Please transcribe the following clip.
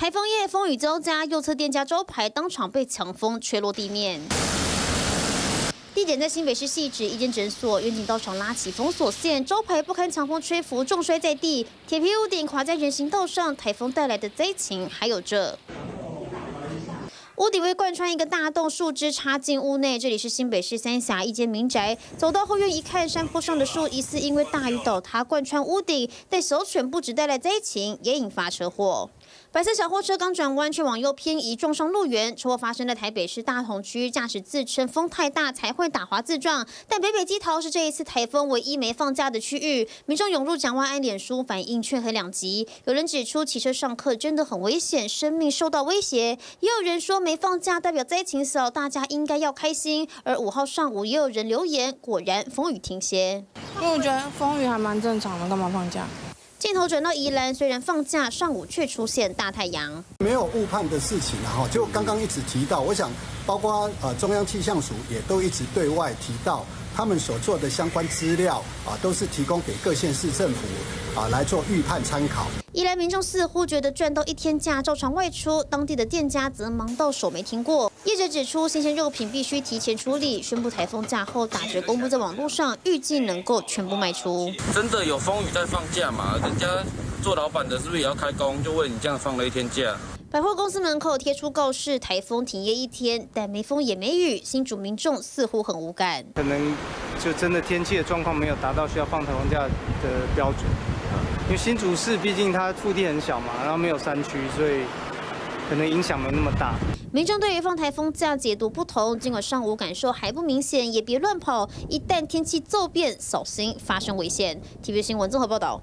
台风夜风雨交加，右侧店家招牌当场被强风吹落地面。地点在新北市汐止一间诊所，远警到场拉起封锁线，招牌不堪强风吹拂，重摔在地，铁皮屋顶垮在人行道上。台风带来的灾情，还有这。屋顶被贯穿一个大洞，树枝插进屋内。这里是新北市三峡一间民宅，走到后院一看，山坡上的树疑似因为大雨倒塌，贯穿屋顶，对小犬不止带来灾情，也引发车祸。白色小货车刚转弯，却往右偏移，撞上路缘。车祸发生在台北市大同区，驾驶自称风太大才会打滑自撞。但北北基桃是这一次台风唯一没放假的区域，民众涌入蒋万安脸书反映却很两极。有人指出骑车上课真的很危险，生命受到威胁；也有人说没放假代表灾情少，大家应该要开心。而五号上午也有人留言，果然风雨停歇。因为我觉得风雨还蛮正常的，干嘛放假？镜头转到宜兰，虽然放假，上午却出现大太阳，没有误判的事情啊！哈，就刚刚一直提到，我想包括呃中央气象署也都一直对外提到。他们所做的相关资料啊，都是提供给各县市政府啊来做预判参考。一来民众似乎觉得赚到一天假照常外出，当地的店家则忙到手没停过。业者指出，新鲜肉品必须提前处理，宣布台风假后打折公布在网络上，预计能够全部卖出。真的有风雨在放假嘛？人家做老板的是不是也要开工？就为你这样放了一天假。百货公司门口贴出告示，台风停业一天，但没风也没雨，新竹民众似乎很无感。可能就真的天气的状况没有达到需要放台风假的标准，因为新竹市毕竟它腹地很小嘛，然后没有山区，所以可能影响没那么大。民众对于放台风假解读不同，尽管上午感受还不明显，也别乱跑，一旦天气骤变，小心发生危险。TV 新闻综合报道。